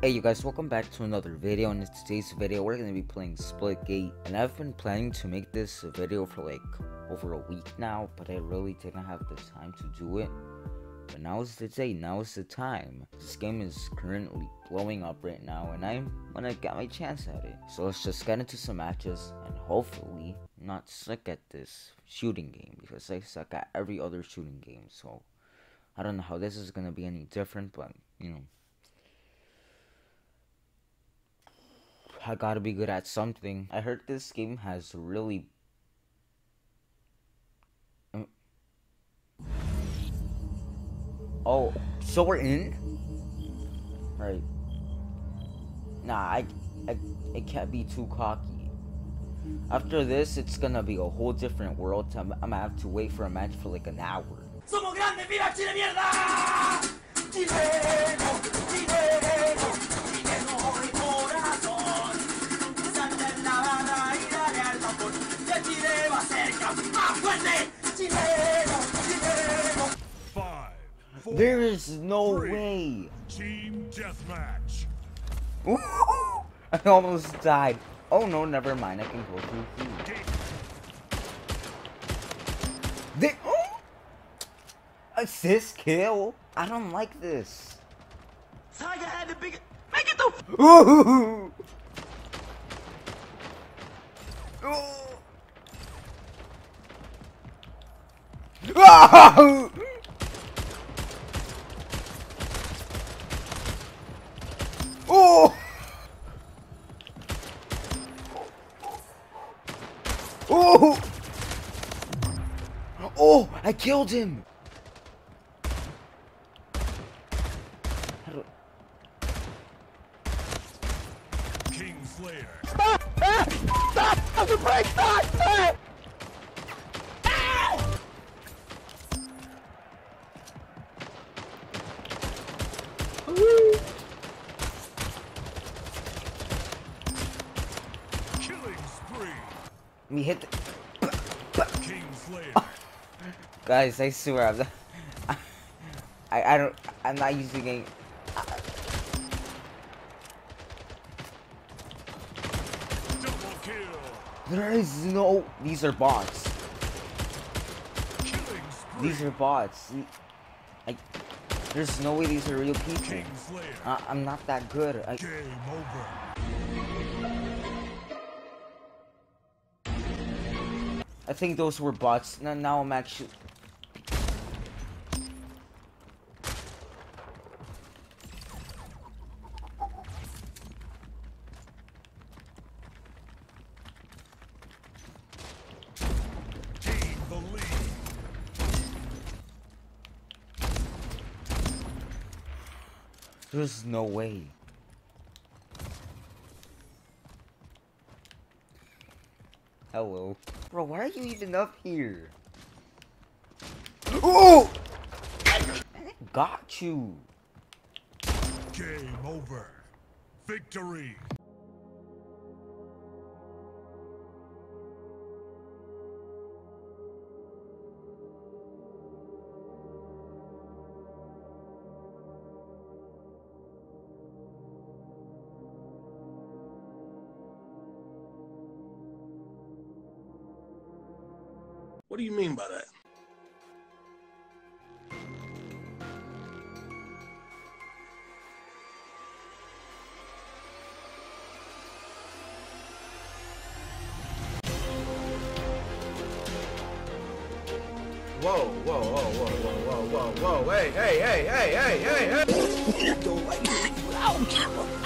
Hey you guys, welcome back to another video. In today's video, we're going to be playing Splitgate. And I've been planning to make this video for like over a week now, but I really didn't have the time to do it. But now is the day, now is the time. This game is currently blowing up right now, and I'm gonna get my chance at it. So let's just get into some matches, and hopefully not suck at this shooting game, because I suck at every other shooting game, so... I don't know how this is gonna be any different, but, you know... I gotta be good at something. I heard this game has really. Oh, so we're in? Right. Nah, I, I, it can't be too cocky. After this, it's gonna be a whole different world. I'm, I'm gonna have to wait for a match for like an hour. There is no three, way. Team deathmatch. I almost died. Oh no, never mind. I can go through food. They oh! assist kill. I don't like this. Tiger had the big. Make it the. Ooh. Oh. Oh! Oh! Oh! I killed him! King Slayer. Stop! Stop! Stop! The break! Stop! Stop! We hit the... Guys, I swear I'm not... I, I don't... I'm not using a... There is no... These are bots. These are bots. I, there's no way these are real people. Uh, I'm not that good. I, I think those were bots. Now, now I'm actually... There's no way. Hello. Bro, why are you even up here? Oh! Got you. Game over. Victory. What do you mean by that? Whoa, whoa, whoa, whoa, whoa, whoa, whoa, whoa, hey, hey, hey, hey, hey, hey, hey!